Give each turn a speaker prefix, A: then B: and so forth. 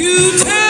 A: You tell-